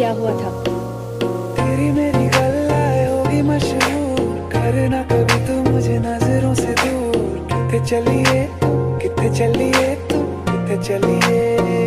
क्या हुआ था? तेरी मेरी गल्लाए होगी मशहूर। करना कभी तू मुझे नज़रों से दूर। कितने चलिए कितने चलिए तू, कितने चलिए।